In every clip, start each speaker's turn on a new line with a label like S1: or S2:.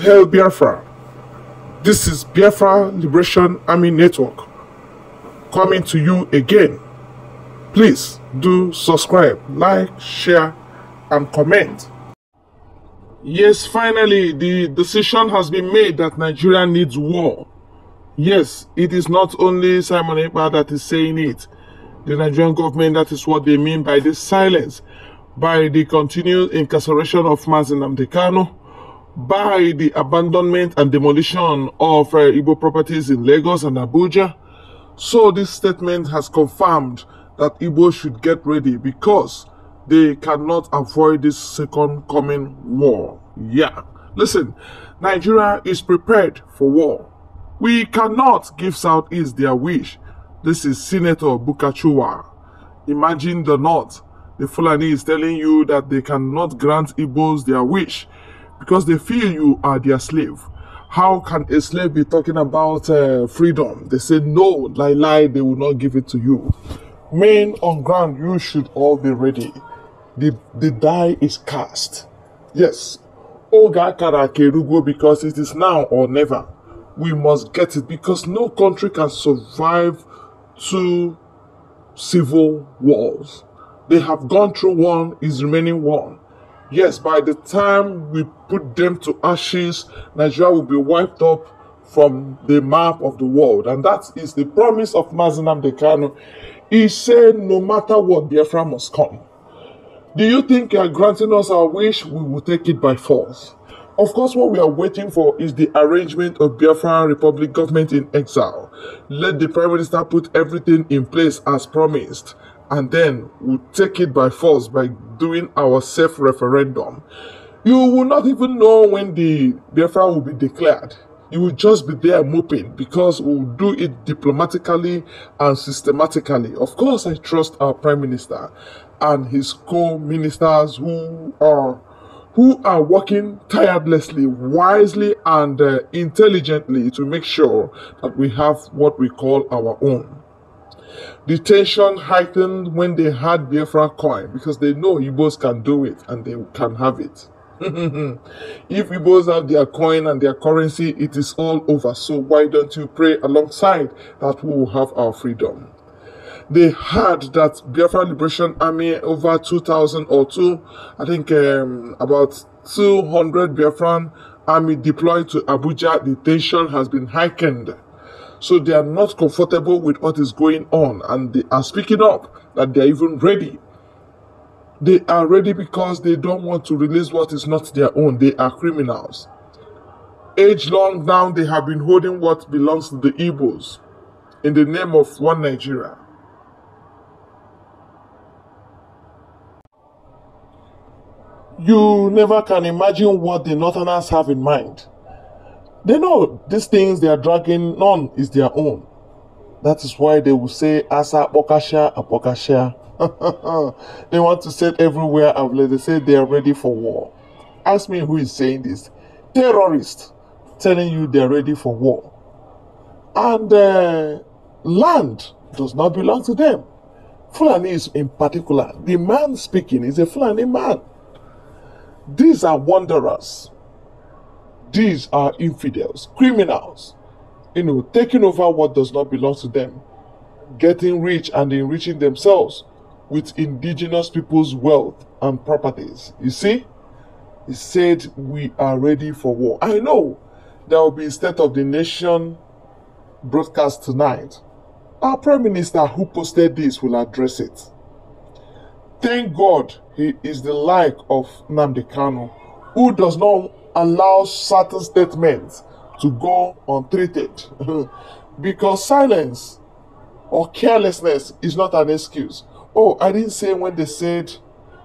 S1: hail Biafra. This is Biafra Liberation Army Network coming to you again. Please do subscribe, like, share, and comment. Yes, finally, the decision has been made that Nigeria needs war. Yes, it is not only Simon Ekpa that is saying it. The Nigerian government, that is what they mean by this silence, by the continued incarceration of Mazi Nnamdi Kanu, by the abandonment and demolition of uh, Igbo properties in Lagos and Abuja. So this statement has confirmed that Igbo should get ready because they cannot avoid this second coming war. Yeah. Listen, Nigeria is prepared for war. We cannot give Southeast their wish. This is Senator Bukachua. Imagine the North. The Fulani is telling you that they cannot grant Igbos their wish because they feel you are their slave. How can a slave be talking about uh, freedom? They say no, lie, lie, they will not give it to you. Men on ground, you should all be ready. The, the die is cast. Yes. Oga Karakerugo because it is now or never. We must get it because no country can survive two civil wars. They have gone through one, is remaining one. Yes, by the time we put them to ashes, Nigeria will be wiped up from the map of the world. And that is the promise of Mazi Nnamdi Kanu. He said, no matter what, Biafra must come. Do you think you are granting us our wish? We will take it by force. Of course, what we are waiting for is the arrangement of Biafra Republic government in exile. Let the Prime Minister put everything in place as promised and then we'll take it by force by doing our self referendum. You will not even know when the Biafra will be declared. You will just be there moping because we'll do it diplomatically and systematically. Of course, I trust our Prime Minister and his co-ministers who are who are working tirelessly, wisely, and uh, intelligently to make sure that we have what we call our own. The tension heightened when they had Biafra coin because they know Igbos can do it and they can have it. if Igbos have their coin and their currency, it is all over. So why don't you pray alongside that we will have our freedom? They had that Biafra Liberation Army over 2,000 or two, I think um, about 200 Biafran army deployed to Abuja. The tension has been heightened. So they are not comfortable with what is going on and they are speaking up that they are even ready. They are ready because they don't want to release what is not their own. They are criminals. Age long now, they have been holding what belongs to the Igbos in the name of one Nigeria. You never can imagine what the Northerners have in mind. They know these things they are dragging on is their own. That is why they will say Asa Bokasha Apokasha. they want to set everywhere and they say they are ready for war. Ask me who is saying this. Terrorists telling you they are ready for war. And uh, land does not belong to them. Fulani is in particular. The man speaking is a Fulani man. These are wanderers. These are infidels, criminals, you know, taking over what does not belong to them, getting rich and enriching themselves with indigenous people's wealth and properties. You see? He said, We are ready for war. I know there will be a State of the Nation broadcast tonight. Our Prime Minister who posted this will address it. Thank God he is the like of Nnamdi Kanu, who does not allows certain statements to go untreated because silence or carelessness is not an excuse. Oh, I didn't say when they said,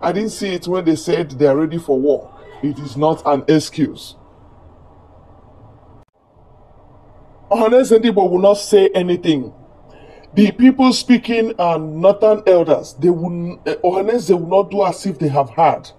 S1: I didn't see it when they said they are ready for war. It is not an excuse. Honest people will not say anything. The people speaking are northern elders. They will, eh, honest, they will not do as if they have heard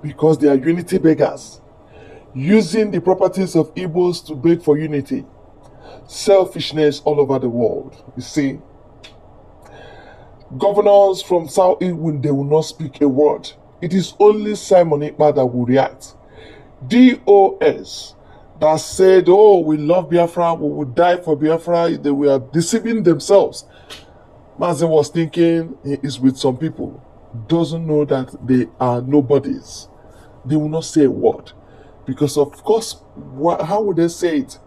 S1: because they are unity beggars using the properties of Igbos to beg for unity. Selfishness all over the world. You see, governors from South England, they will not speak a word. It is only Simon Ekpa that will react. DOS, that said, Oh, we love Biafra, we will die for Biafra, they were deceiving themselves. Mazen was thinking he is with some people, doesn't know that they are nobodies. They will not say a word. Because, of course, how would they say it?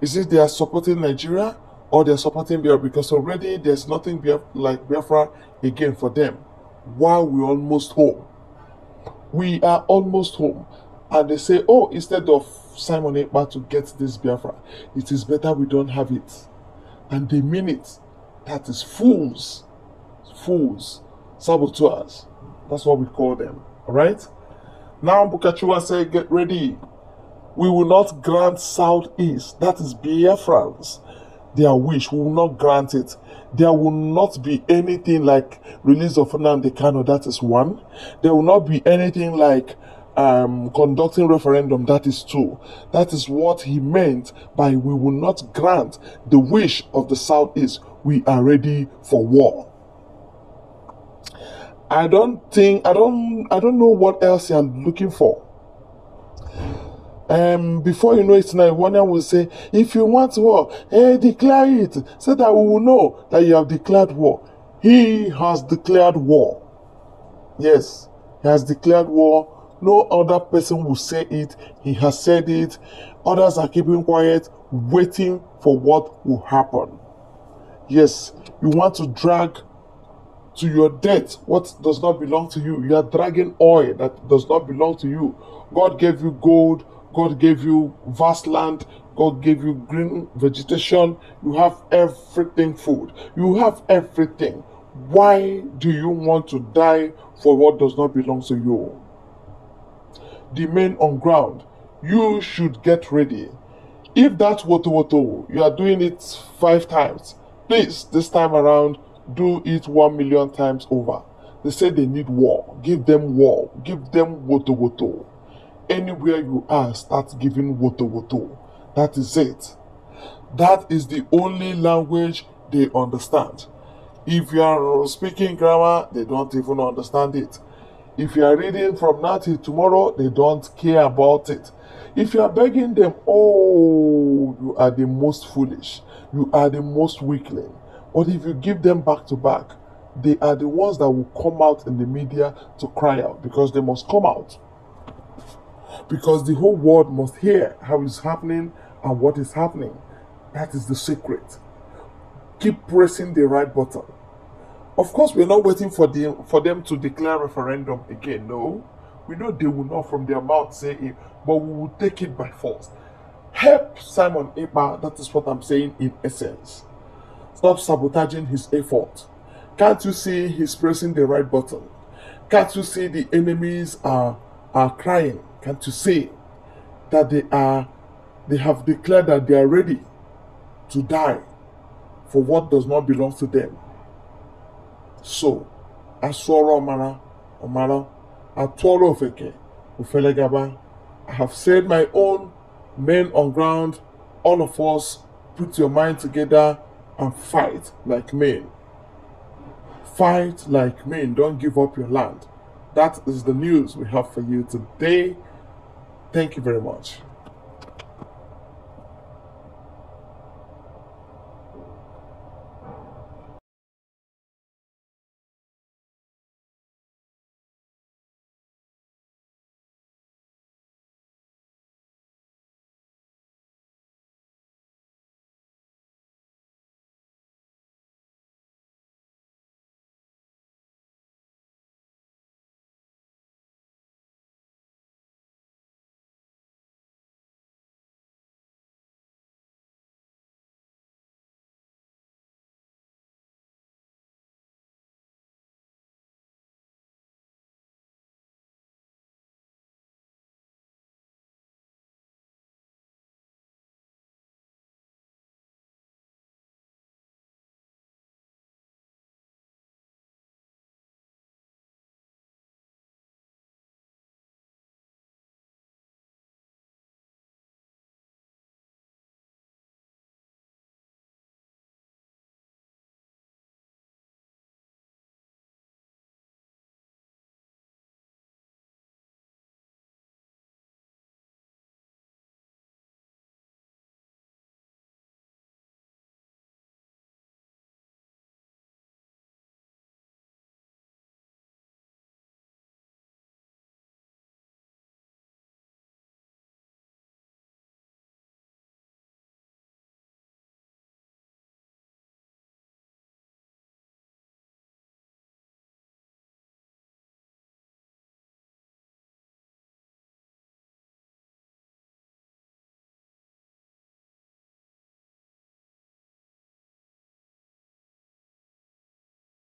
S1: Is it they are supporting Nigeria or they're supporting Biafra? Because already there's nothing like Biafra again for them. While we're almost home. We are almost home. And they say, oh, instead of Simon Ekpa to get this Biafra, it is better we don't have it. And they mean it. That is fools. Fools. Saboteurs. That's what we call them. Alright? Now Bukachua said, get ready. We will not grant Southeast, that is Biafrans, their wish. We will not grant it. There will not be anything like release of Nnamdi that is one. There will not be anything like um, conducting referendum, that is two. That is what he meant by we will not grant the wish of the Southeast. We are ready for war. I don't think I don't I don't know what else you're looking for. Um, before you know it now, one will say, if you want war, hey, declare it, so that we will know that you have declared war. He has declared war. Yes, he has declared war. No other person will say it. He has said it. Others are keeping quiet, waiting for what will happen. Yes, you want to drag to your debt what does not belong to you. You are dragging oil that does not belong to you. God gave you gold, God gave you vast land. God gave you green vegetation. You have everything food. You have everything. Why do you want to die for what does not belong to you? Remain on ground. You should get ready. If that's woto woto, you are doing it five times. Please, this time around, do it one million times over. They say they need war. Give them war. Give them woto woto anywhere you are, start giving woto woto. That is it. That is the only language they understand. If you are speaking grammar, they don't even understand it. If you are reading from now till tomorrow, they don't care about it. If you are begging them, oh, you are the most foolish, you are the most weakling. But if you give them back to back, they are the ones that will come out in the media to cry out because they must come out because the whole world must hear how it's happening and what is happening. That is the secret. Keep pressing the right button. Of course, we're not waiting for them for them to declare referendum again. No, we know they will not from their mouth say it, but we will take it by force. Help Simon Ekpa. That is what I'm saying in essence. Stop sabotaging his effort. Can't you see he's pressing the right button? Can't you see the enemies are are crying? Can't you see that they are they have declared that they are ready to die for what does not belong to them? So, Asoro Omara, Omara, Atoro Ofeke, Ufelegaba, I have said my own men on ground, all of us put your mind together and fight like men. Fight like men, don't give up your land. That is the news we have for you today. Thank you very much.